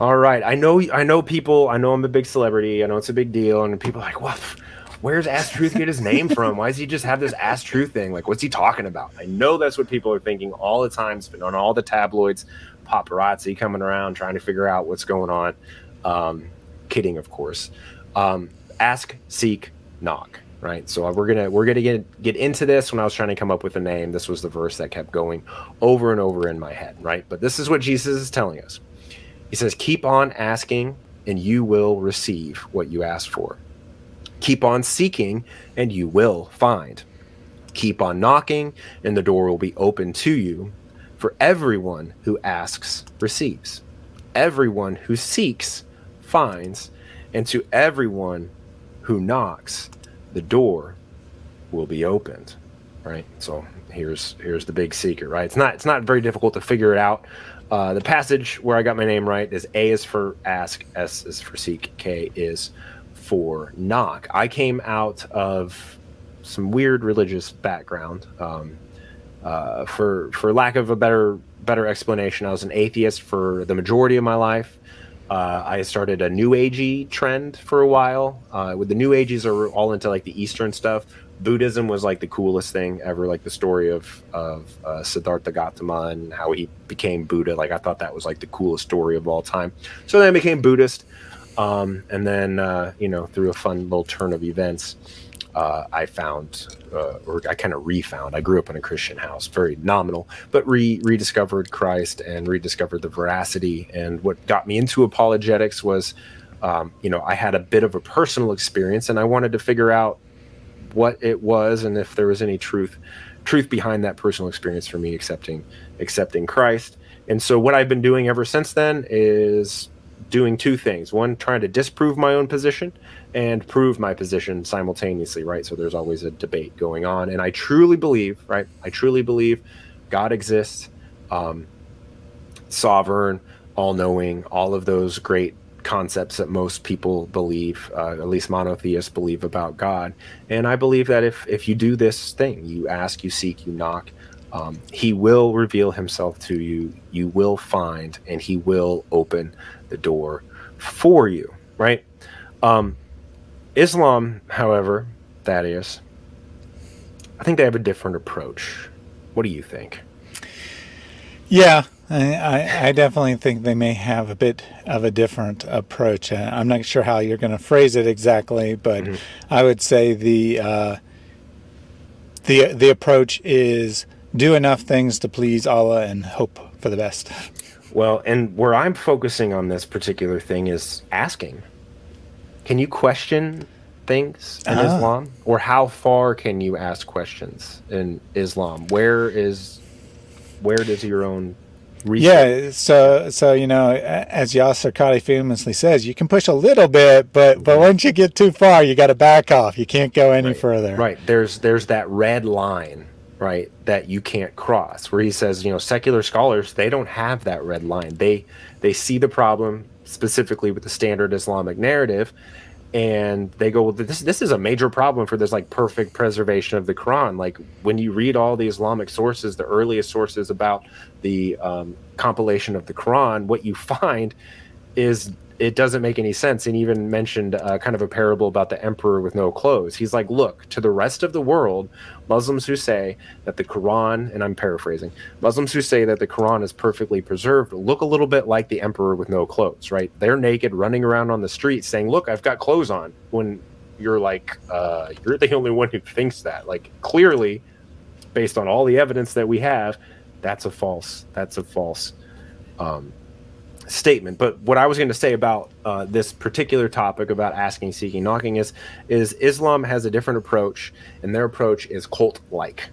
All right. I know I know people, I know I'm a big celebrity. I know it's a big deal and people are like, "What? Where's Ask Truth get his name from? Why does he just have this Ask Truth thing? Like what's he talking about?" I know that's what people are thinking all the time. It's been on all the tabloids, paparazzi coming around trying to figure out what's going on. Um, kidding, of course. Um, ask, seek, knock right so we're gonna we're gonna get get into this when i was trying to come up with a name this was the verse that kept going over and over in my head right but this is what jesus is telling us he says, Keep on asking, and you will receive what you ask for. Keep on seeking, and you will find. Keep on knocking, and the door will be open to you. For everyone who asks receives, everyone who seeks finds, and to everyone who knocks, the door will be opened. Right. So here's here's the big secret. Right. It's not it's not very difficult to figure it out. Uh, the passage where I got my name right is A is for ask, S is for seek, K is for knock. I came out of some weird religious background. Um, uh, for for lack of a better better explanation, I was an atheist for the majority of my life. Uh, I started a new agey trend for a while. Uh, with the new ages are all into like the Eastern stuff. Buddhism was like the coolest thing ever, like the story of of uh, Siddhartha Gautama and how he became Buddha. Like I thought that was like the coolest story of all time. So then I became Buddhist, um, and then uh, you know through a fun little turn of events, uh, I found uh, or I kind of refound. I grew up in a Christian house, very nominal, but re rediscovered Christ and rediscovered the veracity. And what got me into apologetics was. Um, you know, I had a bit of a personal experience, and I wanted to figure out what it was and if there was any truth truth behind that personal experience for me accepting accepting Christ. And so what I've been doing ever since then is doing two things. One, trying to disprove my own position and prove my position simultaneously, right? So there's always a debate going on. And I truly believe, right? I truly believe God exists, um, sovereign, all knowing, all of those great concepts that most people believe, uh, at least monotheists believe about God. And I believe that if if you do this thing, you ask, you seek, you knock, um, He will reveal Himself to you. You will find, and He will open the door for you. Right? Um, Islam, however, that is, I think they have a different approach. What do you think? Yeah, I, I, definitely think they may have a bit of a different approach. Uh, I'm not sure how you're going to phrase it exactly, but mm-hmm. I would say the uh, the the approach is do enough things to please Allah and hope for the best. Well, and where I'm focusing on this particular thing is asking. Can you question things in uh-huh. Islam, or how far can you ask questions in Islam? Where is where does your own Research. yeah, so so you know, as Yasir Qadhi famously says, you can push a little bit, but but once you get too far, you got to back off. You can't go any right. further. Right. There's there's that red line, right, that you can't cross. Where he says, you know, secular scholars they don't have that red line. They they see the problem specifically with the standard Islamic narrative, and they go, well, this this is a major problem for this like perfect preservation of the Quran. Like when you read all the Islamic sources, the earliest sources about the um, compilation of the Quran, what you find is it doesn't make any sense. And even mentioned uh, kind of a parable about the emperor with no clothes. He's like, look, to the rest of the world, Muslims who say that the Quran, and I'm paraphrasing, Muslims who say that the Quran is perfectly preserved look a little bit like the emperor with no clothes, right? They're naked, running around on the street saying, look, I've got clothes on. When you're like, uh, you're the only one who thinks that. Like, clearly, based on all the evidence that we have, that's a false, that's a false um, statement. But what I was going to say about uh, this particular topic about asking, seeking, knocking is is Islam has a different approach, and their approach is cult-like.